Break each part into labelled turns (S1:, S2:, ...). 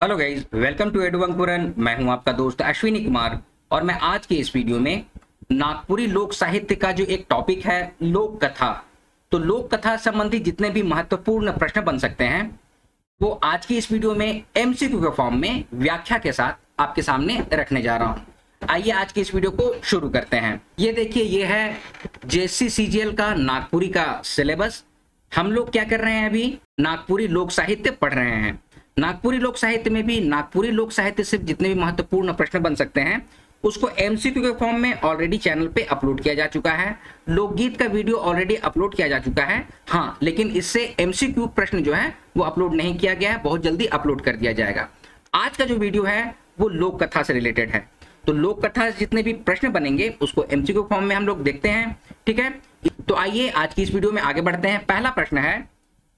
S1: Hello guys welcome to एडवंकुरन मैं हूँ आपका दोस्त अश्विनी कुमार और मैं आज के इस वीडियो में नागपुरी लोक साहित्य का जो एक टॉपिक है, लोक कथा। तो लोक कथा संबंधी जितने भी महत्वपूर्ण प्रश्न बन सकते हैं, वो आज की इस वीडियो में एमसीक्यू के फॉर्म में व्याख्या के साथ आपके सामने रखने जा रहा हूँ। आइए आज की इस वीडियो को शुरू करते हैं। ये देखिए, ये है जेसी सीजीएल का नागपुरी का सिलेबस हम लोग क्या कर रहे हैं अभी? नागपुरी लोक साहित्य पढ़ रहे हैं। नागपुरी लोक साहित्य में भी, नागपुरी लोक साहित्य से जितने भी महत्वपूर्ण प्रश्न बन सकते हैं, उसको एमसीक्यू के फॉर्म में ऑलरेडी चैनल पे अपलोड किया जा चुका है। लोकगीत का वीडियो ऑलरेडी अपलोड किया जा चुका है। हाँ लेकिन इससे एमसीक्यू प्रश्न जो है, वो अपलोड नहीं किया गया है, बहुत जल्दी अपलोड कर दिया जाएगा। आज का जो वीडियो है, वो लोक कथा से रिलेटेड है। तो लोक कथा जितने भी प्रश्न बनेंगे, उसको एमसीक्यू फॉर्म में हम लोग देखते हैं, ठीक है? तो आइए आज की इस वीडियो में आगे बढ़ते हैं। पहला प्रश्न है,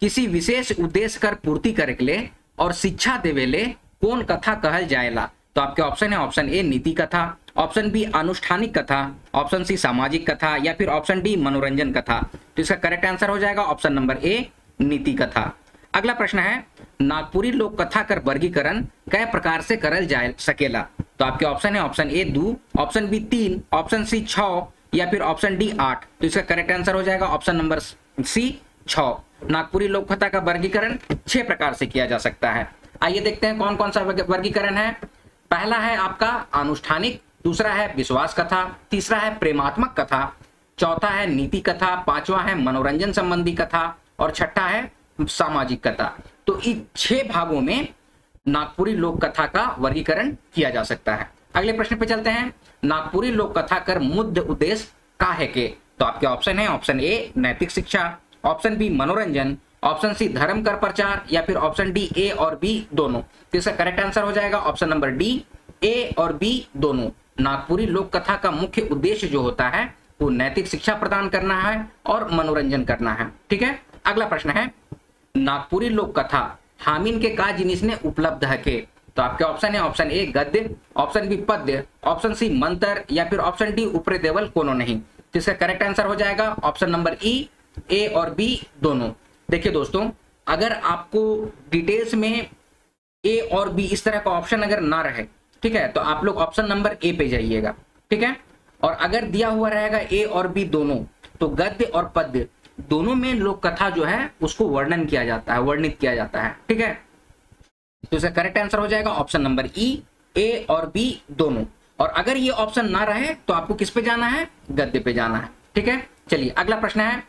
S1: किसी विशेष उद्देश्य कर पूर्ति करे के लिए और शिक्षा देवेले कौन कथा कहल जाएला। तो आपके ऑप्शन है ऑप्शन ए नीति कथा ऑप्शन बी अनुष्ठानिक कथा ऑप्शन सी सामाजिक कथा, या फिर ऑप्शन डी मनोरंजन कथा। तो इसका करेक्ट आंसर हो जाएगा ऑप्शन नंबर ए नीति कथा। अगला प्रश्न है, नागपुरी लोक कथा कर वर्गीकरण कई प्रकार से करल जा सकेला? तो आपके ऑप्शन है ऑप्शन ए दो ऑप्शन बी तीन ऑप्शन सी छ या फिर ऑप्शन डी आठ। तो इसका करेक्ट आंसर हो जाएगा ऑप्शन नंबर सी छ। नागपुरी लोक कथा का वर्गीकरण छह प्रकार से किया जा सकता है। आइए देखते हैं कौन कौन सा वर्गीकरण है। पहला है आपका अनुष्ठानिक दूसरा है विश्वास कथा, तीसरा है प्रेमात्मक कथा, चौथा है नीति कथा, पांचवा है मनोरंजन संबंधी कथा और छठा है सामाजिक कथा। तो इन छह भागों में नागपुरी लोक कथा का वर्गीकरण किया जा सकता है। अगले प्रश्न पे चलते हैं। नागपुरी लोक कथा कर मुद्द उद्देश्य काहे के? तो आपके ऑप्शन है, ऑप्शन ए, नैतिक शिक्षा ऑप्शन बी मनोरंजन, ऑप्शन सी धर्म कर प्रचार, या फिर ऑप्शन डी ए और बी दोनों। तो इसका करेक्ट आंसर हो जाएगा ऑप्शन नंबर डी, ए और बी दोनों। नागपुरी लोक कथा का मुख्य उद्देश्य जो होता है, वो नैतिक शिक्षा प्रदान करना है और मनोरंजन करना है। ठीक है? अगला प्रश्न है, नागपुरी लोक कथा हामिन के का जिनिस ने उपलब्ध है के? तो आपके ऑप्शन है, ऑप्शन ए गद्य, ऑप्शन बी पद्य, ऑप्शन सी मंत्र, या फिर ऑप्शन डी उपरे देवल कोनो नहीं। तो इसका करेक्ट आंसर हो जाएगा ऑप्शन नंबर ई ए और बी दोनों। देखिए दोस्तों, अगर आपको डिटेल्स में ए और बी इस तरह का ऑप्शन अगर ना रहे, ठीक है तो आप लोग ऑप्शन नंबर ए पे जाइएगा, ठीक है? और अगर दिया हुआ रहेगा ए और बी दोनों तो गद्य और पद्य दोनों में लोक कथा जो है, उसको वर्णन किया जाता है, वर्णित किया जाता है, ठीक है? तो इसका करेक्ट आंसर हो जाएगा ऑप्शन नंबर ई ए और बी दोनों। और अगर ये ऑप्शन ना रहे तो आपको किस पे जाना है? गद्य पे जाना है, ठीक है? चलिए, अगला प्रश्न है।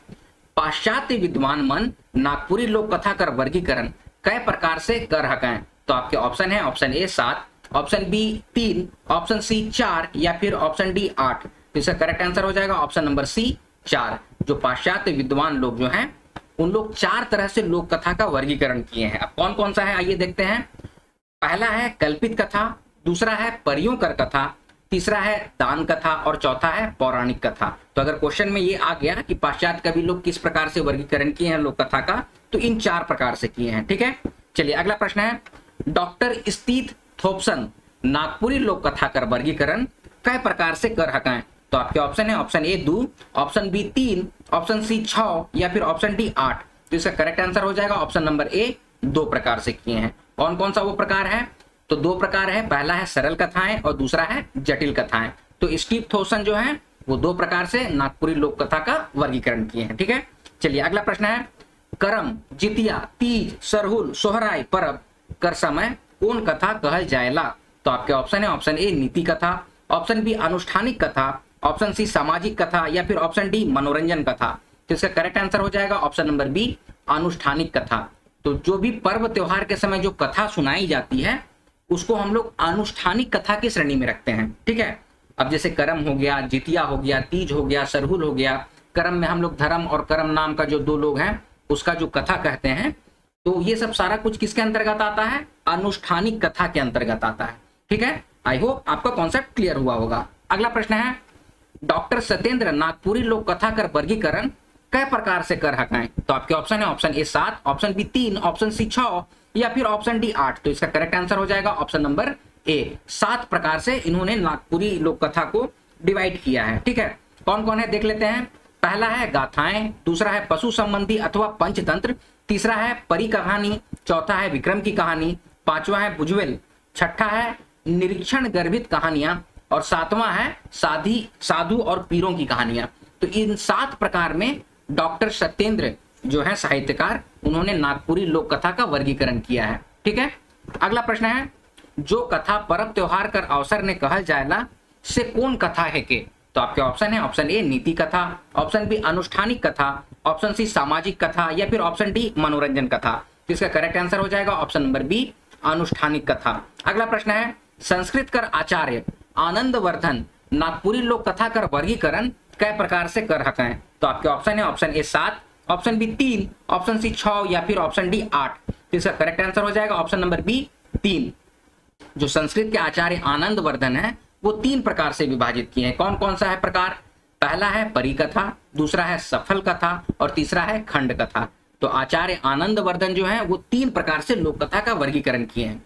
S1: पाश्चात्य विद्वान मन नागपुरी लोक कथा कर वर्गीकरण कई प्रकार से कर हकें तो आपके ऑप्शन है ऑप्शन ए सात ऑप्शन बी तीन ऑप्शन सी चार, या फिर ऑप्शन डी आठ। तो इसका करेक्ट आंसर हो जाएगा ऑप्शन नंबर सी चार। जो पाश्चात्य विद्वान लोग जो हैं, उन लोग चार तरह से लोक कथा का वर्गीकरण किए हैं। अब कौन कौन सा है? आइए देखते हैं। पहला है कल्पित कथा, दूसरा है परियों कर कथा तीसरा है दान कथा और चौथा है पौराणिक कथा। तो अगर क्वेश्चन में ये आ गया कि पाश्चात्य कवि लोग किस प्रकार से वर्गीकरण किए हैं लोक कथा का तो इन चार प्रकार से किए हैं, ठीक है? चलिए, अगला प्रश्न है। डॉक्टर स्तीत थोपसन, नागपुरी लोक कथा कर वर्गीकरण कई प्रकार से कर हकाएँ? तो आपके ऑप्शन है ऑप्शन ए दो ऑप्शन बी तीन ऑप्शन सी छ या फिर ऑप्शन डी आठ। तो इसका करेक्ट आंसर हो जाएगा ऑप्शन नंबर ए दो प्रकार से किए हैं। कौन कौन सा वो प्रकार है? तो दो प्रकार है, पहला है सरल कथाएँ और दूसरा है जटिल कथाएँ। तो स्टीव थोसन जो है, वो दो प्रकार से नागपुरी लोक कथा का वर्गीकरण किए हैं, ठीक है? चलिए, अगला प्रश्न है, करम, जितिया, तीज, सरहुल, सोहराय, परब, कर समय, कौन कथा कहल जाएला तो आपके ऑप्शन है ऑप्शन ए नीति कथा ऑप्शन बी अनुष्ठानिक कथा ऑप्शन सी सामाजिक कथा, या फिर ऑप्शन डी मनोरंजन कथा। तो इसका करेक्ट आंसर हो जाएगा ऑप्शन नंबर बी अनुष्ठानिक कथा। तो जो भी पर्व त्योहार के समय जो कथा सुनाई जाती है उसको हम लोग अनुष्ठानिक कथा की श्रेणी में रखते हैं, ठीक है? अब जैसे करम हो गया, जितिया हो गया, तीज हो गया, सरहुल हो गया, करम में हम लोग धर्म और करम नाम का जो दो लोग हैं, उसका जो कथा कहते हैं तो ये सब सारा कुछ किसके अंतर्गत आता है? अनुष्ठानिक कथा के अंतर्गत आता है, ठीक है? आई होप आपका कॉन्सेप्ट क्लियर हुआ होगा। अगला प्रश्न है, डॉक्टर सत्येंद्र नागपुरी लोक कथा कर वर्गीकरण कई प्रकार से कर हकाएँ? तो आपके ऑप्शन है ऑप्शन ए सात ऑप्शन बी तीन ऑप्शन सी छ या फिर ऑप्शन डी आठ। तो इसका करेक्ट आंसर हो जाएगा ऑप्शन नंबर ए। सात प्रकार से इन्होंने नागपुरी लोक कथा को डिवाइड किया है, ठीक है? कौन कौन है देख लेते हैं। पहला है गाथाएँ, दूसरा है पशु संबंधी अथवा पंचतंत्र, तीसरा है परी कहानी, चौथा है विक्रम की कहानी, पांचवा है बुजवेल छठा है निरीक्षण गर्भित कहानियाँ, और सातवां है साधी, साधु और पीरों की कहानियाँ। तो इन सात प्रकार में डॉक्टर सत्येंद्र जो है साहित्यकार, उन्होंने नागपुरी लोक कथा का वर्गीकरण किया है। ठीक है? अगला प्रश्न है, जो कथा परब त्योहार कर अवसर ने कहल जाएला से कौन कथा है के? तो आपके ऑप्शन है ऑप्शन ए नीति कथा ऑप्शन बी अनुष्ठानिक कथा ऑप्शन सी सामाजिक कथा, या फिर ऑप्शन डी मनोरंजन कथा। इसका करेक्ट आंसर हो जाएगा ऑप्शन नंबर बी अनुष्ठानिक कथा। अगला प्रश्न है, संस्कृत कर आचार्य आनंद वर्धन नागपुरी लोक कथा कर वर्गीकरण कै प्रकार से कर हक हैं? तो आपके ऑप्शन है ऑप्शन ए सात ऑप्शन बी तीन. ऑप्शन सी छ या फिर ऑप्शन डी आठ. तो इसका करेक्ट आंसर हो जाएगा ऑप्शन नंबर बी तीन. जो संस्कृत के आचार्य आनंद वर्धन है, वो तीन प्रकार से विभाजित किए हैं। कौन कौन सा है प्रकार? पहला है परिकथा, दूसरा है सफल कथा और तीसरा है खंड कथा। तो आचार्य आनंद वर्धन जो है, वो तीन प्रकार से लोक कथा का वर्गीकरण किए हैं।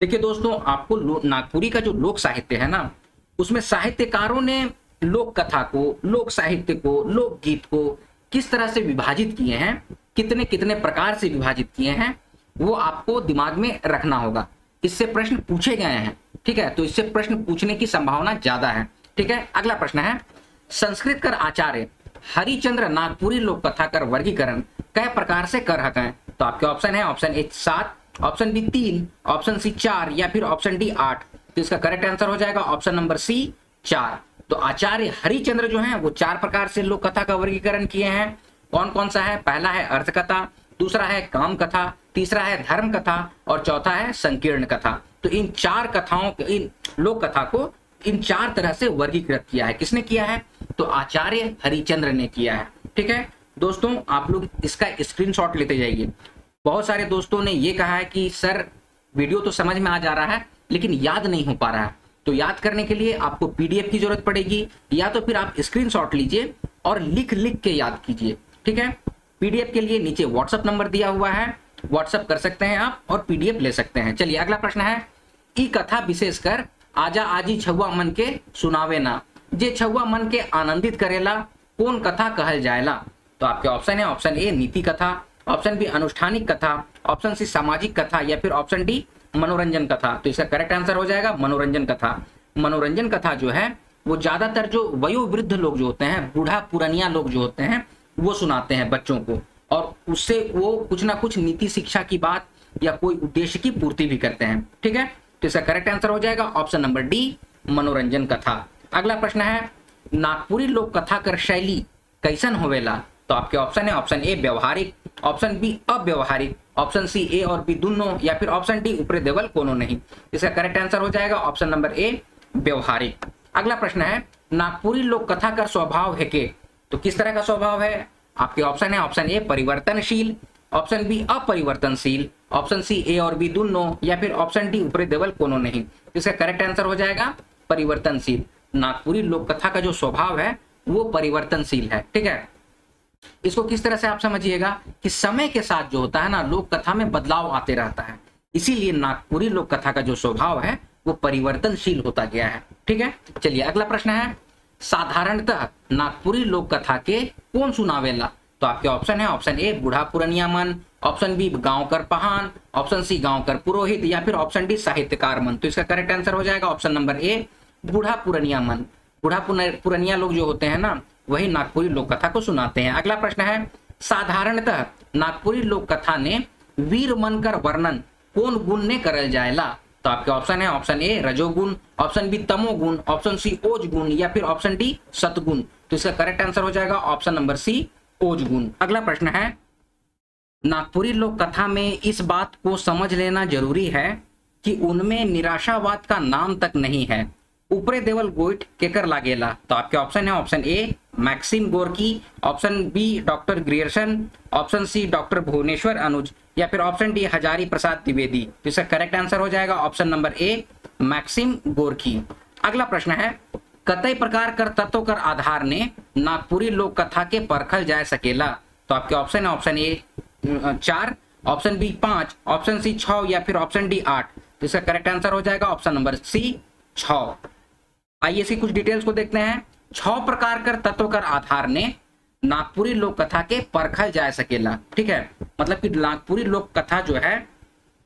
S1: देखिए दोस्तों, आपको नागपुरी का जो लोक साहित्य है ना, उसमें साहित्यकारों ने लोक कथा को, लोक साहित्य को लोकगीत को किस तरह से विभाजित किए हैं, कितने कितने प्रकार से विभाजित किए हैं, वो आपको दिमाग में रखना होगा। इससे प्रश्न पूछे गए हैं, ठीक है? तो इससे प्रश्न पूछने की संभावना ज़्यादा है, ठीक है? अगला प्रश्न है, संस्कृत कर आचार्य हरिचंद्र नागपुरी लोक कथा कर वर्गीकरण कई प्रकार से कर हक तो आपके ऑप्शन है, ऑप्शन ए सात, ऑप्शन बी तीन, ऑप्शन सी चार या फिर ऑप्शन डी आठ। तो इसका करेक्ट आंसर हो जाएगा ऑप्शन नंबर सी चार। तो आचार्य हरिचंद्र जो है, वो चार प्रकार से लोक कथा का वर्गीकरण किए हैं। कौन कौन सा है? पहला है अर्थ कथा दूसरा है काम कथा तीसरा है धर्म कथा और चौथा है संकीर्ण कथा तो इन चार कथाओं इन लोक कथा को इन चार तरह से वर्गीकृत किया है। किसने किया है? तो आचार्य हरिचंद्र ने किया है। ठीक है? दोस्तों, आप लोग इसका स्क्रीनशॉट लेते जाइए। बहुत सारे दोस्तों ने ये कहा है कि, सर, वीडियो तो समझ में आ जा रहा है, लेकिन याद नहीं हो पा रहा है। तो याद करने के लिए आपको पीडीएफ की ज़रूरत पड़ेगी, या तो फिर आप स्क्रीनशॉट लीजिए और लिख लिख के याद कीजिए, ठीक है? पीडीएफ के लिए नीचे व्हाट्सअप नंबर दिया हुआ है व्हाट्सअप कर सकते हैं आप और पीडीएफ ले सकते हैं। चलिए, अगला प्रश्न है ई कथा विशेष कर आजा आजी छुआ मन के सुनावे ना। जे छुआ मन के आनंदित करेला, कौन कथा कहल जाएला तो आपके ऑप्शन है ऑप्शन ए नीति कथा ऑप्शन बी अनुष्ठानिक कथा ऑप्शन सी सामाजिक कथा, या फिर ऑप्शन डी मनोरंजन कथा। तो इसका करेक्ट आंसर हो जाएगा मनोरंजन कथा। मनोरंजन कथा जो है, वो ज़्यादातर जो वयोवृद्ध लोग जो होते हैं, बूढ़ा पुरानिया लोग जो होते हैं, वो सुनाते हैं बच्चों को। और उससे वो कुछ ना कुछ नीति शिक्षा की बात या कोई उद्देश्य की पूर्ति भी करते हैं। ठीक है? तो इसका करेक्ट आंसर हो जाएगा ऑप्शन नंबर डी मनोरंजन कथा। अगला प्रश्न है, नागपुरी लोक कथा कर शैली कैसन होवेला? तो आपके ऑप्शन है ऑप्शन ए व्यवहारिक। ऑप्शन बी अव्यवहारिक। ऑप्शन सी ए और बी दोनों, या फिर ऑप्शन डी ऊपरे देवल, कोनो नहीं। इसका करेक्ट आंसर हो जाएगा ऑप्शन नंबर ए व्यवहारिक अगला प्रश्न है, नागपुरी लोक कथा का स्वभाव है के? तो किस तरह का स्वभाव है? आपके ऑप्शन है, ऑप्शन ए, परिवर्तनशील, ऑप्शन बी, अपरिवर्तनशील, ऑप्शन सी, ए और बी दोनों, या फिर ऑप्शन डी, ऊपरी देवल, कोनो नहीं। इसका करेक्ट आंसर हो जाएगा, परिवर्तनशील। नागपुरी लोक कथा का जो स्वभाव है, वो परिवर्तनशील है, ठीक है? इसको किस तरह से आप समझिएगा कि समय के साथ जो होता है ना लोक कथा में बदलाव आते रहता है। इसीलिए नागपुरी लोक कथा का जो स्वभाव है, वो परिवर्तनशील होता गया है। ठीक है? चलिए, अगला प्रश्न है। साधारणतः नागपुरी लोक कथा के कौन सुनावेला तो आपके ऑप्शन है, ऑप्शन ए, बूढ़ा पुरनिया मन, ऑप्शन बी गाँव कर पहान, ऑप्शन सी गाँव कर पुरोहित, या फिर ऑप्शन डी, साहित्यकार मन। तो इसका करेक्ट आंसर हो जाएगा ऑप्शन नंबर ए, बूढ़ा पुरनिया मन। बूढ़ा पुरनिया लोग जो होते हैं ना वही नागपुरी लोक कथा को सुनाते हैं। अगला प्रश्न है, साधारणतः नागपुरी लोक कथा ने वीर मन कर वर्णन कौन गुण ने करल जाएला तो आपके ऑप्शन है ऑप्शन ए रजोगुण ऑप्शन बी तमोगुण ऑप्शन सी ओज गुण या फिर ऑप्शन डी सतगुण। तो इसका करेक्ट आंसर हो जाएगा ऑप्शन नंबर सी ओज गुण अगला प्रश्न है, नागपुरी लोक कथा में इस बात को समझ लेना ज़रूरी है कि उनमें निराशावाद का नाम तक नहीं है। ऊपरे देवल गोइट केकर लागेला। तो आपके ऑप्शन है option A Maxim Gorky option B doctor Grierson, option C doctor Bhuvaneshwar Anuj, या फिर ऑप्शन डी हजारी प्रसाद द्विवेदी। तो इसका करेक्ट आंसर हो जाएगा ऑप्शन नंबर ए, मैक्सिम गोरकी अगला प्रश्न है, कतई प्रकार कर तत्व कर आधार ने नागपुरी लोक कथा के परखल जा सकेला? तो आपके ऑप्शन है ऑप्शन ए चार ऑप्शन बी पाँच ऑप्शन सी छ या फिर ऑप्शन डी आठ। तो इसका करेक्ट आंसर हो जाएगा ऑप्शन नंबर सी छ आइए इसकी कुछ डिटेल्स को देखते हैं। छ प्रकार कर तत्व कर आधार ने नागपुरी लोक कथा के परखल जा सकेला। ठीक है? मतलब कि नागपुरी लोक कथा जो है,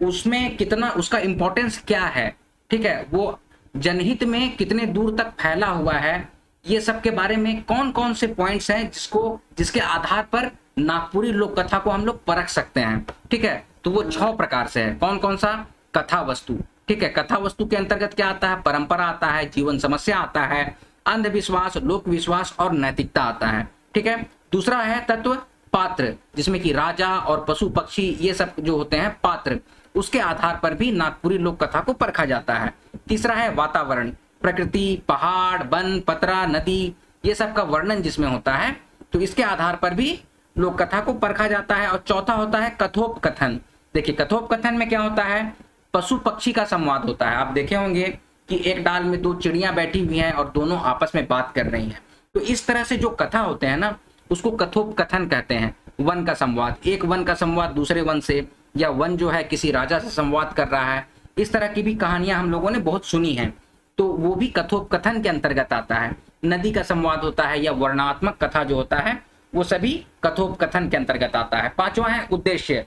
S1: उसमें कितना, उसका इंपॉर्टेंस क्या है? ठीक है? वो जनहित में कितने दूर तक फैला हुआ है? ये सब के बारे में कौन कौन से पॉइंट्स हैं जिसको, जिसके आधार पर नागपुरी लोक कथा को हम लोग परख सकते हैं? ठीक है? तो वो छह प्रकार से है। कौन कौन सा? कथा वस्तु। ठीक है? कथा वस्तु के अंतर्गत क्या आता है? परंपरा आता है, जीवन समस्या आता है अंधविश्वास लोक विश्वास और नैतिकता आता है। ठीक है? दूसरा है तत्व, पात्र, जिसमें कि राजा और पशु पक्षी, ये सब जो होते हैं, पात्र, उसके आधार पर भी नागपुरी लोक कथा को परखा जाता है। तीसरा है वातावरण, प्रकृति, पहाड़, वन, पतरा, नदी, ये सब का वर्णन जिसमें होता है तो इसके आधार पर भी लोक कथा को परखा जाता है। और चौथा होता है कथोप कथन देखिए कथोप कथन में क्या होता है? पशु पक्षी का संवाद होता है। आप देखे होंगे कि एक डाल में दो चिड़िया बैठी हुई हैं और दोनों आपस में बात कर रही हैं। तो इस तरह से जो कथा होते हैं ना, उसको कथोप कथन कहते हैं। वन का संवाद। एक वन का संवाद दूसरे वन से, या वन जो है किसी राजा से संवाद कर रहा है। इस तरह की भी कहानियाँ हम लोगों ने बहुत सुनी हैं। तो वो भी कथोप कथन के अंतर्गत आता है। नदी का संवाद होता है या वर्णात्मक कथा जो होता है, वो सभी कथोप कथन के अंतर्गत आता है। पांचवा है उद्देश्य।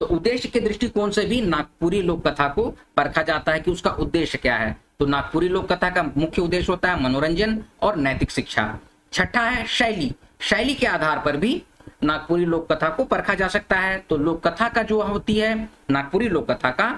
S1: तो उद्देश्य के दृष्टिकोण से भी नागपुरी लोक कथा को परखा जाता है कि उसका उद्देश्य क्या है। तो नागपुरी लोक कथा का मुख्य उद्देश्य होता है मनोरंजन और नैतिक शिक्षा। छठा है शैली। शैली के आधार पर भी नागपुरी लोक कथा को परखा जा सकता है। तो लोक कथा का जो होती है, नागपुरी लोक कथा का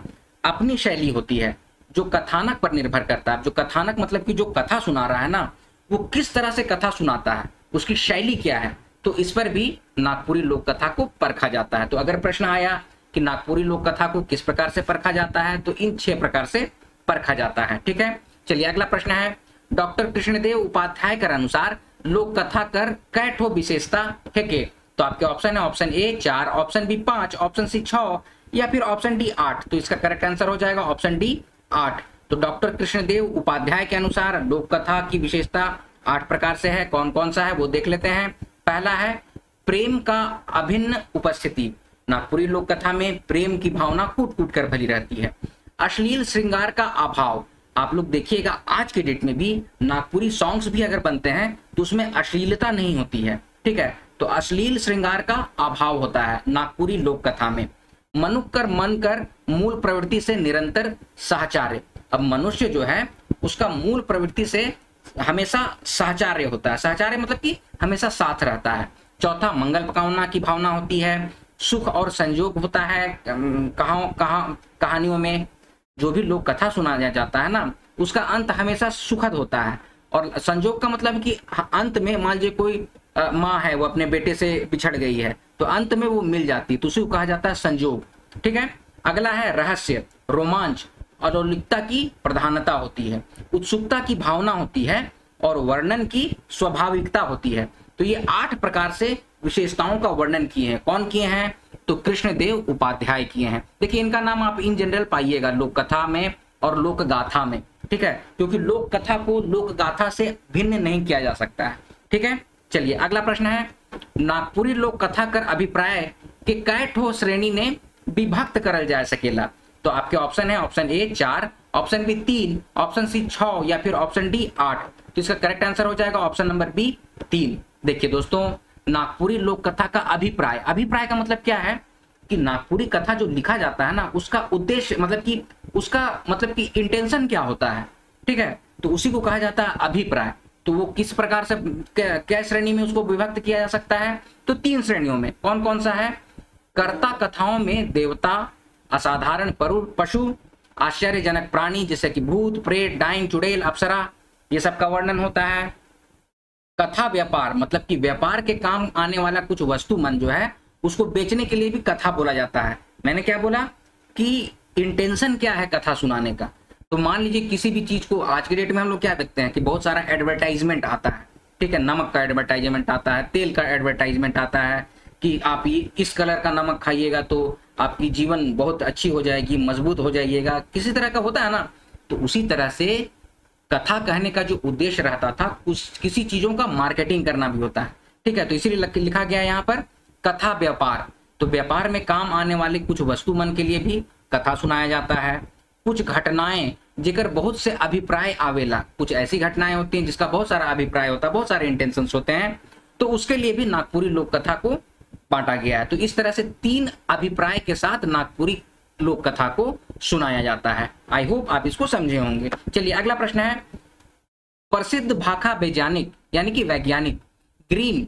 S1: अपनी शैली होती है, जो कथानक पर निर्भर करता है। जो कथानक मतलब कि जो कथा सुना रहा है ना, वो किस तरह से कथा सुनाता है, उसकी शैली क्या है तो इस पर भी नागपुरी लोक कथा को परखा जाता है। तो अगर प्रश्न आया कि नागपुरी लोक कथा को किस प्रकार से परखा जाता है तो इन छह प्रकार से परखा जाता है, ठीक है? चलिए, अगला प्रश्न है। डॉक्टर कृष्णदेव उपाध्याय कर अनुसार लोक कथा कर कैठो विशेषता है के? तो आपके ऑप्शन है ऑप्शन ए चार, ऑप्शन बी पाँच, ऑप्शन सी छ या फिर ऑप्शन डी आठ। तो इसका करेक्ट आंसर हो जाएगा ऑप्शन डी आठ। तो डॉक्टर कृष्णदेव उपाध्याय के अनुसार लोक कथा की विशेषता आठ प्रकार से है। कौन कौन सा है, वो देख लेते हैं। पहला है, प्रेम का अभिन्न उपस्थिति। नागपुरी लोक कथा में प्रेम की भावना कूट कूट कर भरी रहती है। अश्लील श्रृंगार का अभाव। आप लोग देखिएगा, आज के डेट में भी नागपुरी सॉन्ग्स भी अगर बनते हैं तो उसमें अश्लीलता नहीं होती है। ठीक है? तो अश्लील श्रृंगार का अभाव होता है नागपुरी लोक कथा में। मनुक कर मन कर मूल प्रवृत्ति से निरंतर सहचार्य। अब मनुष्य जो है, उसका मूल प्रवृत्ति से हमेशा सहचार्य होता है। सहचार्य मतलब कि हमेशा साथ रहता है। चौथा, मंगल कामना की भावना होती है। सुख और संयोग होता है कहा कहा, कहानियों में जो भी लोग कथा सुनाया जाता है ना, उसका अंत हमेशा सुखद होता है। और संयोग का मतलब कि अंत में मान लीजिए कोई माँ है, वो अपने बेटे से बिछड़ गई है तो अंत में वो मिल जाती है तो उसी को कहा जाता है संजोग ठीक है? अगला है रहस्य, रोमांच अलौलिकता की प्रधानता होती है, उत्सुकता की भावना होती है, और वर्णन की स्वाभाविकता होती है। तो ये आठ प्रकार से विशेषताओं का वर्णन किए हैं। कौन किए हैं? तो कृष्णदेव उपाध्याय किए हैं। देखिए, इनका नाम आप इन जनरल पाइएगा लोक कथा में और लोक गाथा में, ठीक है? क्योंकि लोक कथा को लोक गाथा से भिन्न नहीं किया जा सकता है, ठीक है? चलिए, अगला प्रश्न है, नागपुरी लोक कथा कर अभिप्राय के कैठो श्रेणी ने विभक्त करल जा सकेला। तो आपके ऑप्शन है ऑप्शन ए चार ऑप्शन बी तीन ऑप्शन सी छ या फिर ऑप्शन डी आठ। तो इसका करेक्ट आंसर हो जाएगा ऑप्शन नंबर बी तीन। देखिए दोस्तों नागपुरी लोक कथा का अभिप्राय। अभिप्राय का मतलब क्या है? कि नागपुरी कथा जो लिखा जाता है ना, उसका उद्देश्य मतलब कि, उसका मतलब कि इंटेंशन क्या होता है? ठीक है? तो उसी को कहा जाता है अभिप्राय। तो वो किस प्रकार से क्या श्रेणी में उसको विभक्त किया जा सकता है? तो तीन श्रेणियों में। कौन कौन सा है? कर्ता कथाओं में देवता, असाधारण पशु, आश्चर्यजनक प्राणी, जैसे कि भूत, प्रेत डाइन चुड़ैल, अप्सरा, ये सब का वर्णन होता है। कथा व्यापार मतलब कि व्यापार के काम आने वाला कुछ वस्तु मन जो है, उसको बेचने के लिए भी कथा बोला जाता है। मैंने क्या बोला कि इंटेंशन क्या है कथा सुनाने का? तो मान लीजिए किसी भी चीज़ को आज के डेट में हम लोग क्या देखते हैं कि बहुत सारा एडवर्टाइजमेंट आता है, ठीक है? नमक का एडवर्टाइजमेंट आता है, तेल का एडवर्टाइजमेंट आता है कि आप ये इस कलर का नमक खाइएगा तो आपकी जीवन बहुत अच्छी हो जाएगी, मज़बूत हो जाइएगा। किसी तरह का होता है ना? तो उसी तरह से कथा कहने का जो उद्देश्य रहता था, उस किसी चीज़ों का मार्केटिंग करना भी होता है। ठीक है तो इसीलिए लिखा गया यहाँ पर, कथा व्यापार। तो व्यापार में काम आने वाले कुछ वस्तु मन के लिए भी कथा सुनाया जाता है। कुछ घटनाएँ जिकर बहुत से अभिप्राय आवेला, कुछ ऐसी घटनाएँ होती हैं जिसका बहुत सारा अभिप्राय होता है, बहुत सारे इंटेंशन होते हैं तो उसके लिए भी नागपुरी लोक कथा को बांटा गया है। तो इस तरह से तीन अभिप्राय के साथ नागपुरी लोक कथा को सुनाया जाता है। आई होप आप इसको समझे होंगे। चलिए, अगला प्रश्न है। प्रसिद्ध भाखा वैज्ञानिक, यानी कि वैज्ञानिक, ग्रीन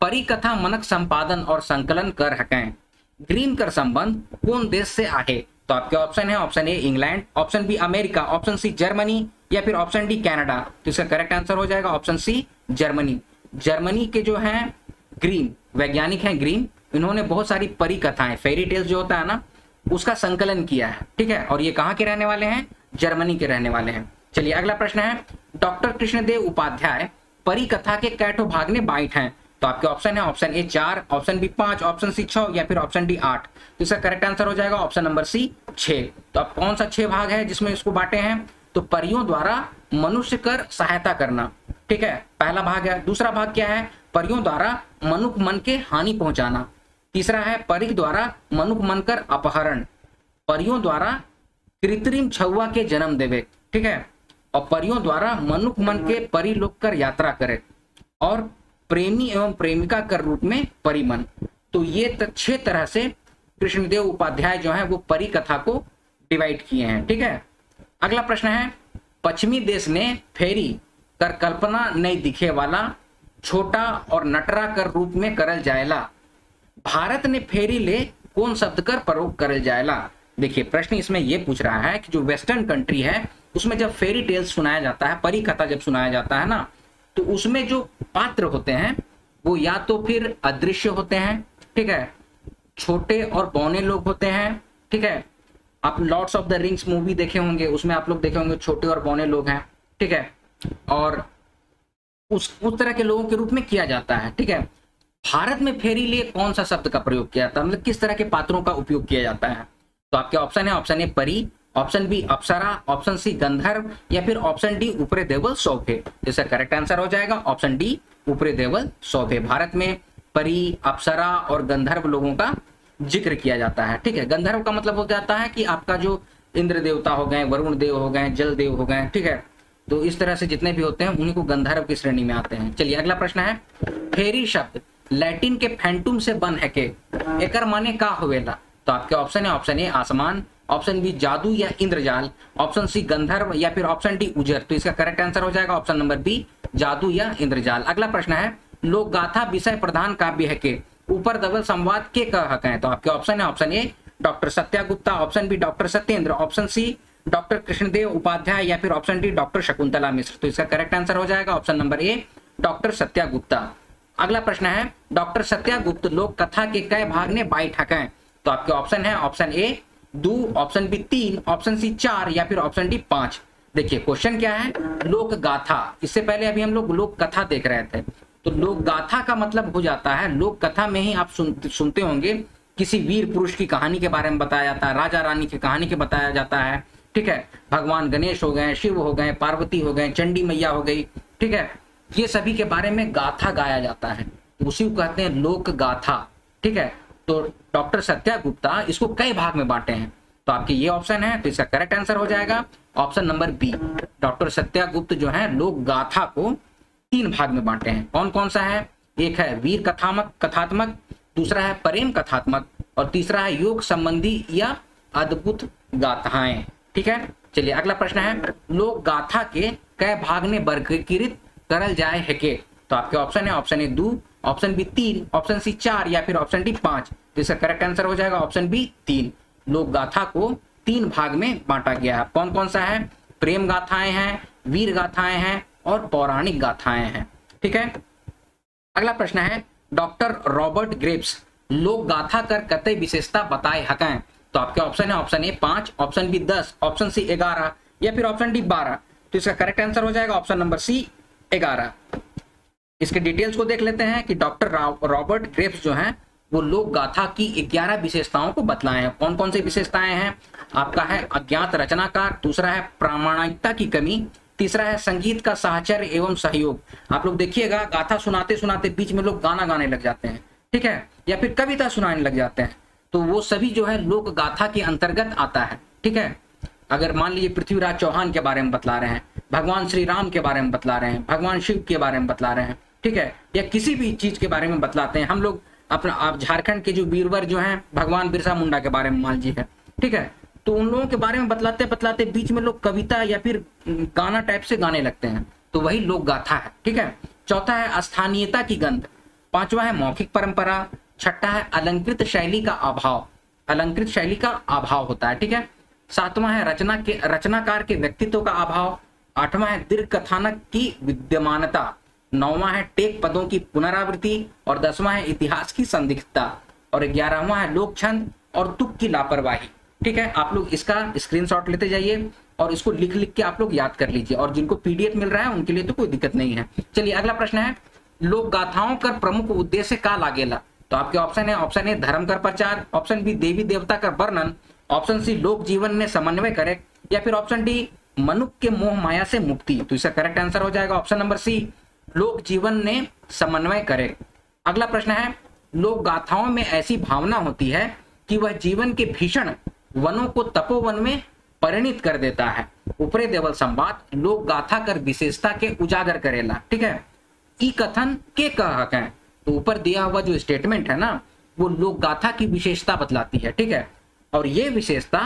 S1: परिकथा मनक संपादन और संकलन कर हकें। ग्रीन कर संबंध कौन देश से आहे तो आपके ऑप्शन है option A England option B America option C Germany या फिर ऑप्शन डी कनाडा तो इसका करेक्ट आंसर हो जाएगा ऑप्शन सी जर्मनी जर्मनी के जो हैं ग्रीन वैज्ञानिक हैं ग्रीन इन्होंने बहुत सारी परिकथाएँ फेरी टेल्स जो होता है ना उसका संकलन किया है, ठीक है? और ये कहाँ के रहने वाले हैं? जर्मनी के रहने वाले हैं। चलिए, अगला प्रश्न है, डॉक्टर कृष्णदेव उपाध्याय परी कथा के कैठो भाग ने बाइट हैं। तो आपके ऑप्शन है, ऑप्शन ए चार, ऑप्शन बी पाँच, ऑप्शन सी छह या फिर ऑप्शन डी आठ। तो इसका करेक्ट आंसर हो जाएगा ऑप्शन नंबर सी छह तो अब कौन सा छह भाग है जिसमें इसको बांटे हैं? तो परियों द्वारा मनुष्य कर सहायता करना, ठीक है? पहला भाग है, दूसरा भाग क्या है? परियों द्वारा मनुख मन के हानि पहुंचाना। तीसरा है परिक द्वारा मनुख मन कर अपहरण। परियों द्वारा कृत्रिम छुआ के जन्म देवे, ठीक है? और परियों द्वारा मनुख मन के परी परिलोक कर यात्रा करे और प्रेमी एवं प्रेमिका कर रूप में परिमन। तो ये छह तरह से कृष्णदेव उपाध्याय जो है, वो परी कथा को डिवाइड किए हैं, ठीक है? अगला प्रश्न है, पश्चिमी देश ने फेरी कर कल्पना नहीं दिखे वाला छोटा और नटरा कर रूप में करल जायला। भारत ने फेरी ले कौन शब्द कर प्रयोग करल जायला? देखिए, प्रश्न इसमें यह पूछ रहा है कि जो वेस्टर्न कंट्री है, उसमें जब फेरी टेल्स सुनाया जाता है परी कथा जब सुनाया जाता है ना तो उसमें जो पात्र होते हैं, वो या तो फिर अदृश्य होते हैं, ठीक है? छोटे और बौने लोग होते हैं, ठीक है? आप Lords of the Rings movie देखे होंगे, उसमें आप लोग देखे होंगे छोटे और बौने लोग हैं, ठीक है? और उस उस तरह के लोगों के रूप में किया जाता है, ठीक है? भारत में फेरी लिए कौन सा शब्द का प्रयोग किया जाता है? मतलब किस तरह के पात्रों का उपयोग किया जाता है? तो आपके ऑप्शन है ऑप्शन ए परी ऑप्शन बी अप्सरा ऑप्शन सी गंधर्व, या फिर ऑप्शन डी ऊपरे देवल सौभे जैसा करेक्ट आंसर हो जाएगा ऑप्शन डी ऊपरे देवल सौभे भारत में परी, अप्सरा और गंधर्व लोगों का ज़िक्र किया जाता है। ठीक है, गंधर्व का मतलब हो जाता है कि आपका जो इंद्र देवता हो गए, वरुण देव हो गए जल देव हो गए, ठीक है? तो इस तरह से जितने भी होते हैं, उन्हीं को गंधर्व की श्रेणी में आते हैं। चलिए, अगला प्रश्न है, फेरी शब्द। लैटिन के फैंटूम से बन है के एकर माने का होवेला? तो आपके ऑप्शन है, ऑप्शन ए आसमान, ऑप्शन बी जादू या इंद्रजाल, ऑप्शन सी गंधर्व या फिर ऑप्शन डी उजर। तो इसका करेक्ट आंसर हो जाएगा ऑप्शन नंबर बी, जादू या इंद्रजाल। अगला प्रश्न है लोक गाथा विषय प्रधान काव्य है के ऊपर दबल संवाद के कह है? तो आपके ऑप्शन है, option A doctor Satya Gupta option B doctor Satyendra, option C doctor Krishnadev Upadhyay या फिर option D doctor Shakuntala Mishra. तो इसका करेक्ट आंसर हो जाएगा option number A doctor Satya Gupta अगला प्रश्न है डॉक्टर सत्या गुप्त लोक कथा के कई भाग ने बाइट हकें तो आपके ऑप्शन है ऑप्शन ए दो ऑप्शन बी तीन ऑप्शन सी चार या फिर ऑप्शन डी पाँच। देखिए क्वेश्चन क्या है? लोक गाथा इससे पहले अभी हम लोग लोक कथा देख रहे थे। तो लोक गाथा का मतलब हो जाता है लोक कथा में ही आप सुन, सुनते होंगे किसी वीर पुरुष की कहानी के बारे में बताया जाता है राजा रानी की कहानी के बताया जाता है ठीक है? भगवान गणेश हो गए शिव हो गए पार्वती हो गए चंडी मैया हो गई ठीक है? ये सभी के बारे में गाथा गाया जाता है। उसी को कहते हैं लोक गाथा। ठीक है? तो डॉक्टर सत्या गुप्ता इसको कई भाग में बांटे हैं। तो आपके ये ऑप्शन है तो इसका करेक्ट आंसर हो जाएगा। Option number B, doctor Satya Gupta जो है, लोक गाथा को तीन भाग में बांटे हैं। कौन कौन सा है? एक है वीर कथात्मक कथात्मक, दूसरा है प्रेम कथात्मक, और तीसरा है योग संबंधी या अद्भुत गाथाएँ। ठीक है? चलिए अगला प्रश्न है, लोक गाथा के कई भाग में वर्गीकृत करल जाए है के। तो आपके ऑप्शन है ऑप्शन ए दो ऑप्शन बी तीन ऑप्शन सी चार या फिर ऑप्शन डी पाँच। तो इसका करेक्ट आंसर हो जाएगा ऑप्शन बी तीन। लोक गाथा को तीन भाग में बांटा गया है। कौन कौन सा है? प्रेम गाथाएँ हैं, वीर गाथाएँ हैं और पौराणिक गाथाएँ हैं। ठीक है? अगला प्रश्न है, डॉक्टर रॉबर्ट ग्रेप्स लोक गाथा कर कतई विशेषता बताए हकें तो आपके ऑप्शन है ऑप्शन ए पाँच ऑप्शन बी दस ऑप्शन सी ग्यारह या फिर ऑप्शन डी बारह। तो इसका करेक्ट आंसर हो जाएगा ऑप्शन नंबर सी ग्यारह इसके डिटेल्स को देख लेते हैं कि डॉक्टर रॉबर्ट ग्रेप्स जो हैं, वो लोक गाथा की ग्यारह विशेषताओं को बतलाए हैं। कौन कौन सी विशेषताएँ हैं? आपका है अज्ञात रचनाकार, दूसरा है प्रामाणिकता की कमी, तीसरा है संगीत का साहचर्य एवं सहयोग। आप लोग देखिएगा, गाथा सुनाते सुनाते बीच में लोग गाना गाने लग जाते हैं, ठीक है? या फिर कविता सुनाने लग जाते हैं। तो वो सभी जो है लोक गाथा के अंतर्गत आता है, ठीक है? अगर मान लीजिए पृथ्वीराज चौहान के बारे में बतला रहे हैं, भगवान श्री राम के बारे में बतला रहे हैं, भगवान शिव के बारे में बतला रहे हैं, ठीक है? या किसी भी चीज़ के बारे में बतलाते हैं, हम लोग अपना, आप झारखंड के जो वीरवर जो हैं, भगवान बिरसा मुंडा के बारे में मान लीजिए, ठीक है? तो उन लोगों के बारे में बतलाते बतलाते बीच में लोग कविता या फिर गाना टाइप से गाने लगते हैं तो वही लोक गाथा है, ठीक है? चौथा है स्थानीयता की गंध, पांचवा है मौखिक परंपरा, छठा है अलंकृत शैली का अभाव, अलंकृत शैली का अभाव होता है, ठीक है? सातवां है रचना के, रचनाकार के व्यक्तित्व का अभाव। आठवां है दीर्घ कथानक की विद्यमानता। नौवां है टेक पदों की पुनरावृत्ति। और दसवां है इतिहास की संदिग्धता। और ग्यारहवां है लोक छंद और तुक की लापरवाही। ठीक है, आप लोग इसका स्क्रीनशॉट लेते जाइए और इसको लिख लिख के आप लोग याद कर लीजिए। और जिनको पीडीएफ मिल रहा है, उनके लिए तो कोई दिक्कत नहीं है। चलिए, अगला प्रश्न है, लोक गाथाओं कर प्रमुख उद्देश्य का लागेला। तो आपके ऑप्शन है ऑप्शन ए धर्म कर प्रचार ऑप्शन बी देवी देवता का वर्णन ऑप्शन सी, लोक जीवन में समन्वय करे, या फिर ऑप्शन डी मनुष्य के मोह माया से मुक्ति। तो इसका करेक्ट आंसर हो जाएगा ऑप्शन नंबर सी, लोक जीवन ने समन्वय करे। अगला प्रश्न है, लोक गाथाओं में ऐसी भावना होती है कि वह जीवन के भीषण वनों को तपोवन में परिणित कर देता है। ऊपरे देवल संवाद, लोक गाथा कर विशेषता के उजागर करेला। ठीक है? ई कथन के कहक है? तो ऊपर दिया हुआ जो स्टेटमेंट है ना, वो लोक गाथा की विशेषता बतलाती है। ठीक है? और ये विशेषता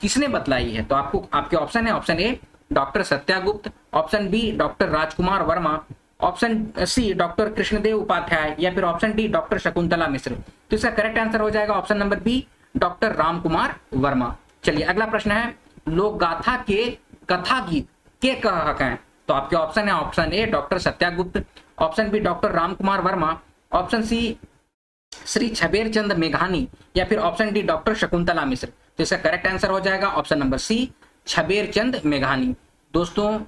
S1: किसने बतलाई है? तो आपको, आपके ऑप्शन है option A doctor Satya Gupta option B doctor Rajkumar Verma option C doctor Krishnadev Upadhyay, या फिर option D doctor Shakuntala Mishra. तो इसका करेक्ट आंसर हो जाएगा option number B doctor Ram Kumar Verma. चलिए, अगला प्रश्न है लोक गाथा के कथा गीत के कहक हैं। तो आपके ऑप्शन है option A doctor Satya Gupta option B doctor Ram Kumar Verma option C Shri Chhaber Chand मेघानी या फिर option D doctor Shakuntala Mishra. तो इसका करेक्ट आंसर हो जाएगा ऑप्शन नंबर सी छबेर चंद मेघानी। दोस्तों,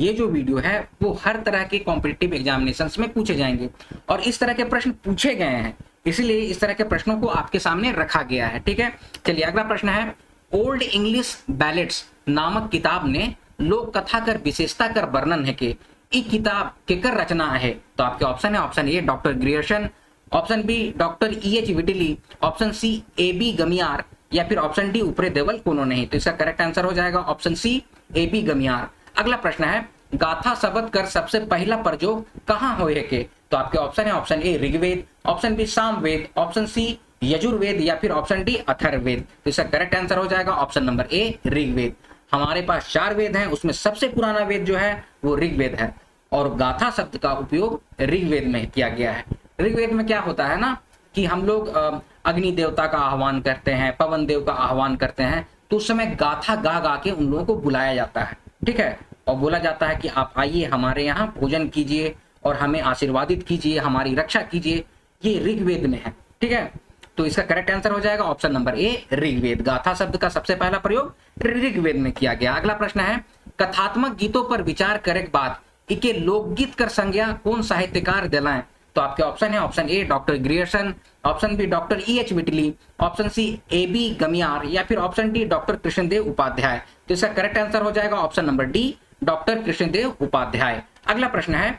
S1: ये जो वीडियो है, वो हर तरह के कॉम्पिटेटिव एग्जामिनेशन में पूछे जाएँगे। और इस तरह के प्रश्न पूछे गए हैं, इसलिए इस तरह के प्रश्नों को आपके सामने रखा गया है, ठीक है? चलिए, अगला प्रश्न है ओल्ड इंग्लिश बैलेट्स नामक किताब ने लोक कथा कर विशेषता कर वर्णन है कि किताब केकर रचना है? तो आपके ऑप्शन है option A doctor Grierson option B doctor E H Whitley option C A B गमियार या फिर ऑप्शन डी ऊपरे देवल कोनो नहीं। तो इसका करेक्ट आंसर हो जाएगा ऑप्शन सी ए बी गमियार अगला प्रश्न है, गाथा शब्द कर सबसे पहला प्रयोग कहाँ हो के? तो आपके ऑप्शन है option A Rigveda option B Samaveda option C Yajurveda, या फिर ऑप्शन डी अथर्ववेद। तो इसका करेक्ट आंसर हो जाएगा ऑप्शन नंबर ए ऋग्वेद। हमारे पास चार वेद हैं, उसमें सबसे पुराना वेद जो है, वो ऋग्वेद है। और गाथा शब्द का उपयोग ऋग्वेद में किया गया है। ऋग्वेद में क्या होता है ना, कि हम लोग अग्नि देवता का आह्वान करते हैं, पवन देव का आह्वान करते हैं तो उस समय गाथा गा गा के उन लोगों को बुलाया जाता है, ठीक है? और बोला जाता है कि आप आइए हमारे यहाँ, भोजन कीजिए और हमें आशीर्वादित कीजिए, हमारी रक्षा कीजिए। ये ऋग्वेद में है, ठीक है? तो इसका करेक्ट आंसर हो जाएगा ऑप्शन नंबर ए ऋग्वेद। गाथा शब्द का सबसे पहला प्रयोग ऋग्वेद में किया गया। अगला प्रश्न है, कथात्मक गीतों पर विचार करे बात इके लोकगीत कर संज्ञा कौन साहित्यकार दिलाएँ? तो आपके ऑप्शन है option A doctor Grierson option B doctor E H Whitley option C A B गमियार या फिर option D doctor Krishnadev Upadhyay तो इसका करेक्ट आंसर हो जाएगा option number D doctor Krishnadev Upadhyay अगला प्रश्न है,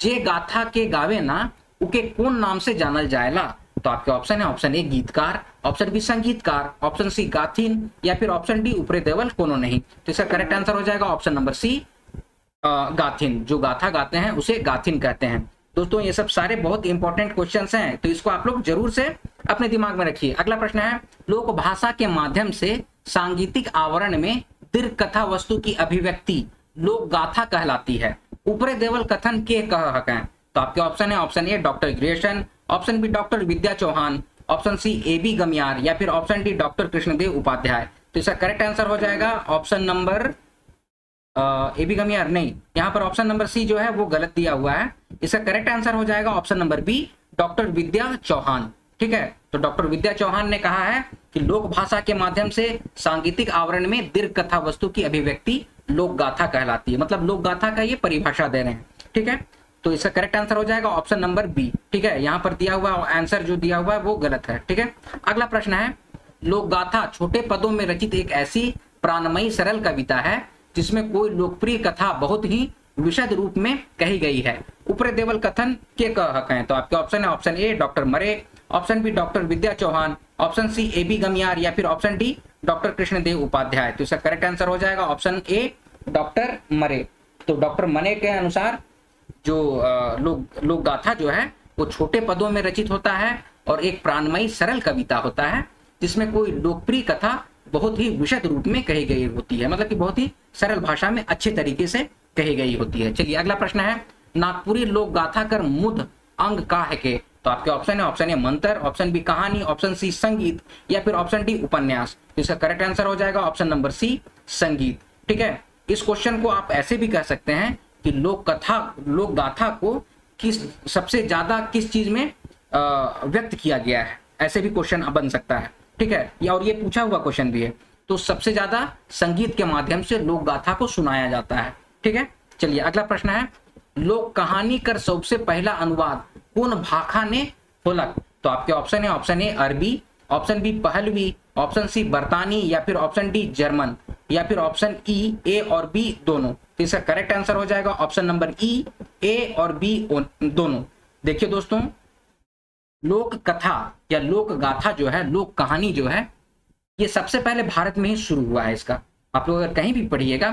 S1: जे गाथा के गावे ना, उके कौन नाम से जानल जाएला? तो आपके ऑप्शन है ऑप्शन ए गीतकार ऑप्शन बी संगीतकार ऑप्शन सी गाथिन, या फिर ऑप्शन डी ऊपरे देवल, कोनो नहीं। तो इसका करेक्ट आंसर हो जाएगा ऑप्शन नंबर सी गाथिन। जो गाथा गाते हैं, उसे गाथिन कहते हैं। दोस्तों, ये सब सारे बहुत इंपॉर्टेंट क्वेश्चन हैं तो इसको आप लोग ज़रूर से अपने दिमाग में रखिए। अगला प्रश्न है, लोक भाषा के माध्यम से सांगीतिक आवरण में दीर्घ कथा वस्तु की अभिव्यक्ति लोक गाथा कहलाती है। ऊपरे देवल कथन के कह हक है। तो आपके ऑप्शन है option A doctor Grierson option B doctor Vidya Chauhan option C A B गमियार, या फिर option D doctor Krishnadev Upadhyay. तो इसका करेक्ट आंसर हो जाएगा ऑप्शन नंबर ए बी गमियार नहीं। यहाँ पर ऑप्शन नंबर सी जो है, वो गलत दिया हुआ है। इसका करेक्ट आंसर हो जाएगा option number B doctor Vidya Chauhan. ठीक है? तो डॉक्टर विद्या चौहान ने कहा है कि लोक भाषा के माध्यम से सांगीतिक आवरण में दीर्घ कथा वस्तु की अभिव्यक्ति लोक गाथा कहलाती है। मतलब लोक गाथा का ये परिभाषा दे रहे हैं। ठीक है? तो इसका करेक्ट आंसर हो जाएगा ऑप्शन नंबर बी ठीक है? यहाँ पर दिया हुआ आंसर जो दिया हुआ है, वो गलत है। ठीक है? अगला प्रश्न है, लोक गाथा छोटे पदों में रचित एक ऐसी प्राणमयी सरल कविता है जिसमें कोई लोकप्रिय कथा बहुत ही विशद रूप में कही गई है। ऊपर देवल कथन के कह है। तो आपके ऑप्शन है option A doctor Murray. Option B doctor Vidya Chauhan. Option C A B गमियार या फिर option D doctor Krishnadev Upadhyay. तो इसका करेक्ट आंसर हो जाएगा ऑप्शन ए डॉक्टर मरे। तो डॉक्टर मने के अनुसार जो लोग लोक गाथा जो है, वो छोटे पदों में रचित होता है और एक प्राणमयी सरल कविता होता है, जिसमें कोई लोकप्रिय कथा बहुत ही विशद रूप में कही गई होती है। मतलब कि बहुत ही सरल भाषा में अच्छे तरीके से कही गई होती है। चलिए, अगला प्रश्न है, नागपुरी लोक गाथा कर मुद अंग का है के? तो आपके ऑप्शन है ऑप्शन ए मंत्र ऑप्शन बी कहानी ऑप्शन सी संगीत, या फिर ऑप्शन डी उपन्यास। इसका करेक्ट आंसर हो जाएगा ऑप्शन नंबर सी संगीत। ठीक है? इस क्वेश्चन को आप ऐसे भी कह सकते हैं कि लोक कथा, लोक गाथा को किस, सबसे ज़्यादा किस चीज़ में व्यक्त किया गया है? ऐसे भी क्वेश्चन बन सकता है। ठीक है? या और ये पूछा हुआ क्वेश्चन भी है। तो सबसे ज़्यादा संगीत के माध्यम से लोक गाथा को सुनाया जाता है। ठीक है? चलिए, अगला प्रश्न है। लोक कहानी कर सबसे पहला अनुवाद कौन भाखा ने होलक तो आपके ऑप्शन है ऑप्शन ए अरबी ऑप्शन बी पहलवी ऑप्शन सी बर्तानी, या फिर ऑप्शन डी जर्मन, या फिर ऑप्शन ई ए और बी दोनों। तो इसका करेक्ट आंसर हो जाएगा ऑप्शन नंबर ई ए और बी दोनों। देखिए दोस्तों लोक कथा या लोक गाथा जो है लोक कहानी जो है, ये सबसे पहले भारत में ही शुरू हुआ है इसका। आप लोग अगर कहीं भी पढ़िएगा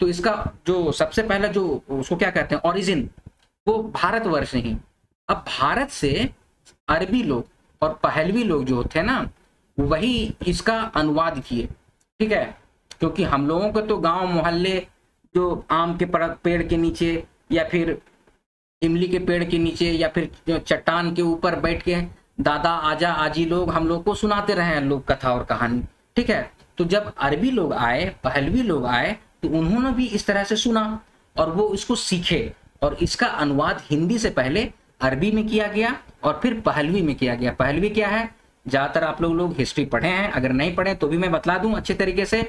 S1: तो इसका जो सबसे पहला जो उसको क्या कहते हैं ओरिजिन वो भारतवर्ष ही। अब भारत से अरबी लोग और पहलवी लोग जो थे ना, वही इसका अनुवाद किए। ठीक है? क्योंकि हम लोगों को तो गाँव मोहल्ले, जो आम के पेड़ के नीचे, या फिर इमली के पेड़ के नीचे या फिर चट्टान के ऊपर बैठ के दादा, आजा, आजी लोग हम लोग को सुनाते रहे हैं लोक कथा और कहानी। ठीक है? तो जब अरबी लोग आए, पहलवी लोग आए तो उन्होंने भी इस तरह से सुना और वो इसको सीखे और इसका अनुवाद हिंदी से पहले अरबी में किया गया और फिर पहलवी में किया गया। पहलवी क्या है? ज़्यादातर आप लोग लोग हिस्ट्री पढ़े हैं। अगर नहीं पढ़े तो भी मैं बतला दूँ अच्छे तरीके से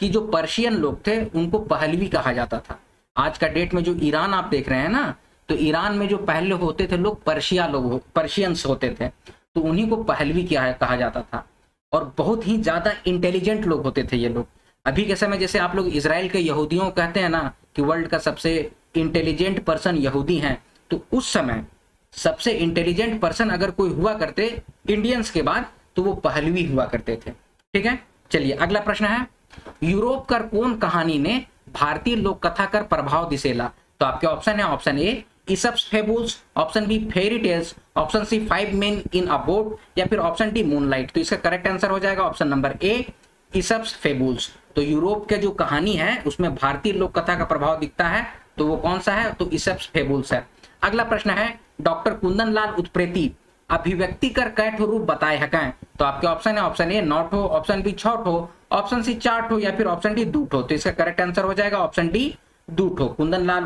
S1: कि जो पर्शियन लोग थे, उनको पहलवी कहा जाता था। आज का डेट में जो ईरान आप देख रहे हैं ना तो ईरान में जो पहले होते थे लोग पर्शिया लोग, पर्शियंस होते थे तो उन्हीं को पहलवी क्या कहा जाता था। और बहुत ही ज़्यादा इंटेलिजेंट लोग होते थे ये लोग। अभी के समय जैसे आप लोग इसराइल के यहूदियों कहते हैं ना कि वर्ल्ड का सबसे इंटेलिजेंट पर्सन यहूदी हैं तो उस समय सबसे इंटेलिजेंट पर्सन अगर कोई हुआ करते इंडियंस के बाद तो वो पहलवी हुआ करते थे। ठीक है? चलिए, अगला प्रश्न है। यूरोप कर कौन कहानी ने भारतीय लोक कथा कर प्रभाव दिसेला? तो आपके ऑप्शन है option A Aesop's fables option B fairy tales option C five men in a boat या फिर ऑप्शन डी मूनलाइट तो इसका करेक्ट आंसर हो जाएगा ऑप्शन नंबर ए इसप्स फेबुल्स तो यूरोप के जो कहानी है, उसमें भारतीय लोक कथा का प्रभाव दिखता है तो वो कौन सा है? तो इसप्स फेबुल्स है। अगला प्रश्न है डॉक्टर कुंदन लाल उत्प्रेती अभिव्यक्ति कर कैठ रूप बताए है तो आपके ऑप्शन है ऑप्शन ए नॉट हो ऑप्शन बी छठ हो ऑप्शन सी चार हो, या फिर ऑप्शन डी दूट हो। तो इसका करेक्ट आंसर हो जाएगा ऑप्शन डी दूठ कुंदन लाल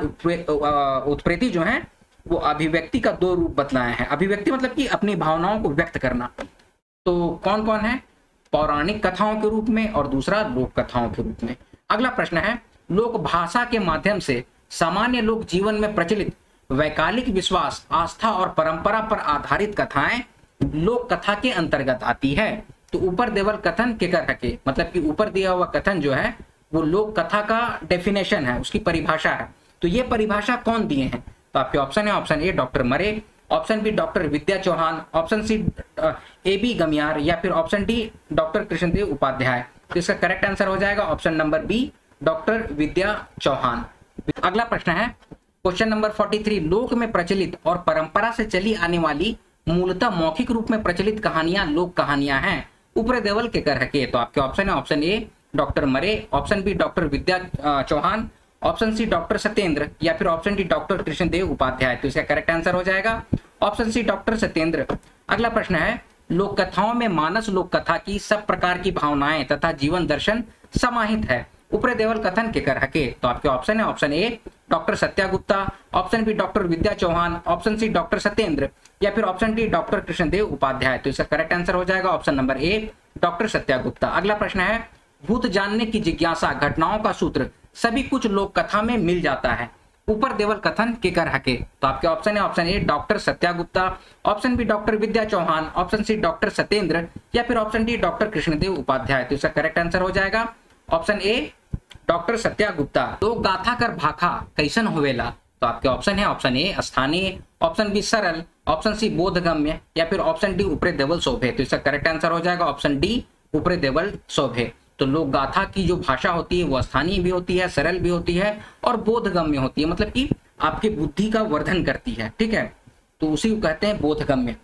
S1: उत्प्रेती जो है, वो अभिव्यक्ति का दो रूप बतलाए हैं। अभिव्यक्ति मतलब कि अपनी भावनाओं को व्यक्त करना। तो कौन कौन है? पौराणिक कथाओं के रूप में और दूसरा लोक कथाओं के रूप में। अगला प्रश्न है, लोक भाषा के माध्यम से सामान्य लोक जीवन में प्रचलित वैकालिक विश्वास, आस्था और परंपरा पर आधारित कथाएँ लोक कथा के अंतर्गत आती है। तो ऊपर देवल कथन के कर मतलब कि ऊपर दिया हुआ कथन जो है वो लोक कथा का डेफिनेशन है, उसकी परिभाषा है। तो ये परिभाषा कौन दिए हैं? तो आपके ऑप्शन है option A doctor Murray option B doctor Vidya Chauhan option C A B गमियार, या फिर option D doctor Krishnadev Upadhyay. तो इसका करेक्ट आंसर हो जाएगा option number B doctor Vidya Chauhan. अगला प्रश्न है क्वेश्चन नंबर 43 लोक में प्रचलित और परंपरा से चली आने वाली मूलतः मौखिक रूप में प्रचलित कहानियाँ, लोक कहानियाँ हैं। ऊपर देवल के कर के तो आपके ऑप्शन है option A doctor Murray, option B doctor Vidya Chauhan, option C doctor Satyendra, या फिर option D doctor Krishnadev Upadhyay. तो इसका करेक्ट आंसर हो जाएगा। Option C doctor Satyendra. अगला प्रश्न है लोक कथाओं में मानस लोक कथा की सब प्रकार की भावनाएँ तथा जीवन दर्शन समाहित है। उपरे देवल कथन के कर हके तो आपके ऑप्शन है, option A, doctor Satya Gupta option B doctor Vidya Chauhan, option C doctor Satyendra, या फिर option D doctor Krishnadev Upadhyay. तो इसका करेक्ट आंसर हो जाएगा option number A, doctor Satya Gupta अगला प्रश्न है भूत जानने की जिज्ञासा घटनाओं का सूत्र, सभी कुछ लोक कथा में मिल जाता है। ऊपर देवल कथन के कर हके। तो आपके ऑप्शन है option A doctor Satya Gupta option B doctor Vidya Chauhan option C doctor Satyendra, या फिर option D doctor Krishnadev Upadhyay. तो इसका करेक्ट आंसर हो जाएगा। Option A doctor Satya Gupta तो गाथा कर भाखा कैसन होवेला? तो आपके ऑप्शन है ऑप्शन ए स्थानीय ऑप्शन बी सरल ऑप्शन सी बोधगम्य, या फिर ऑप्शन डी ऊपरे देवल शोभे। तो इसका करेक्ट आंसर हो जाएगा ऑप्शन डी ऊपरे देवल शोभे। तो लोक गाथा की जो भाषा होती है, वो स्थानीय भी होती है, सरल भी होती है और बोधगम्य होती है। मतलब कि आपकी बुद्धि का वर्धन करती है, ठीक है? तो उसी को कहते हैं बोधगम्य।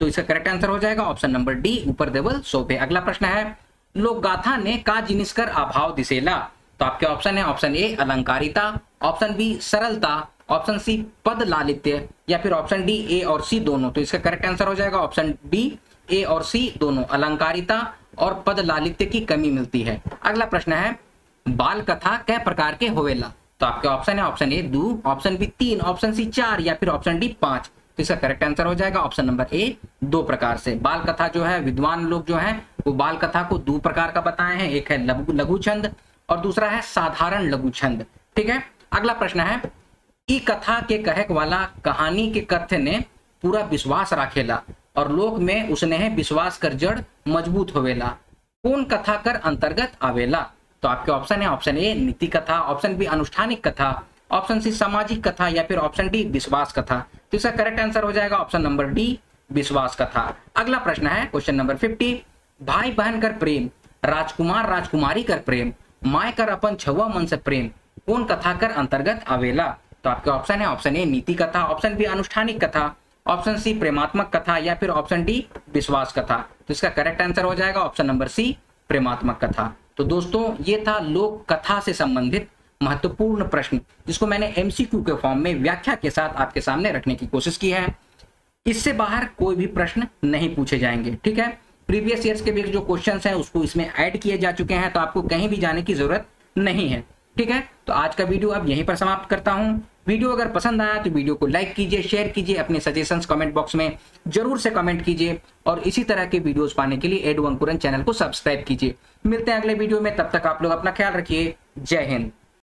S1: तो इसका करेक्ट आंसर हो जाएगा ऑप्शन नंबर डी ऊपर देवल शोभे अगला प्रश्न है, लोक गाथा ने का जिनिस कर अभाव दिसेला? तो आपके ऑप्शन है ऑप्शन ए अलंकारिता ऑप्शन बी सरलता ऑप्शन सी पद लालित्य या फिर ऑप्शन डी ए और सी दोनों। तो इसका करेक्ट आंसर हो जाएगा ऑप्शन डी ए और सी दोनों। अलंकारिता और पद लालित्य की कमी मिलती है। अगला प्रश्न है बाल कथा कै प्रकार के होवेला? तो आपके ऑप्शन है ऑप्शन ए दो ऑप्शन बी तीन ऑप्शन सी चार, या फिर ऑप्शन डी पाँच। तो इसका करेक्ट आंसर हो जाएगा ऑप्शन नंबर ए दो प्रकार से। बाल कथा जो है, विद्वान लोग जो है, वो बाल कथा को दो प्रकार का बताए हैं। एक है लघु छंद और दूसरा है साधारण लघु छंद ठीक है? अगला प्रश्न है, ई कथा के कहक वाला कहानी के कथ्य ने पूरा विश्वास राखेला? और लोक में उसने विश्वास कर जड़ मज़बूत होवेला। कौन कथा कर अंतर्गत आवेला। तो आपके ऑप्शन है ऑप्शन ए नीति कथा ऑप्शन बी अनुष्ठानिक कथा ऑप्शन सी सामाजिक कथा, या फिर ऑप्शन डी विश्वास कथा। तो इसका करेक्ट आंसर हो जाएगा ऑप्शन नंबर डी विश्वास कथा। अगला प्रश्न है क्वेश्चन नंबर फिफ्टी भाई बहन कर प्रेम, राजकुमार राजकुमारी कर प्रेम, माय कर अपन छुआ मन से प्रेम कौन कथा कर अंतर्गत आवेला। तो आपके ऑप्शन है ऑप्शन ए नीति कथा ऑप्शन बी अनुष्ठानिक कथा ऑप्शन सी प्रेमात्मक कथा या फिर ऑप्शन डी विश्वास कथा। तो इसका करेक्ट आंसर हो जाएगा ऑप्शन नंबर सी प्रेमात्मक कथा। तो दोस्तों, ये था लोक कथा से संबंधित महत्वपूर्ण प्रश्न, जिसको मैंने एमसीक्यू के फॉर्म में व्याख्या के साथ आपके सामने रखने की कोशिश की है। इससे बाहर कोई भी प्रश्न नहीं पूछे जाएँगे, ठीक है? प्रीवियस ईयर्स के भी जो क्वेश्चन हैं, उसको इसमें ऐड किए जा चुके हैं तो आपको कहीं भी जाने की ज़रूरत नहीं है। ठीक है? तो आज का वीडियो अब यहीं पर समाप्त करता हूँ। वीडियो अगर पसंद आया तो वीडियो को लाइक कीजिए, शेयर कीजिए, अपने सजेशंस कमेंट बॉक्स में ज़रूर से कमेंट कीजिए और इसी तरह के वीडियोस पाने के लिए एडवंकुरन चैनल को सब्सक्राइब कीजिए। मिलते हैं अगले वीडियो में, तब तक आप लोग अपना ख्याल रखिए। जय हिंद।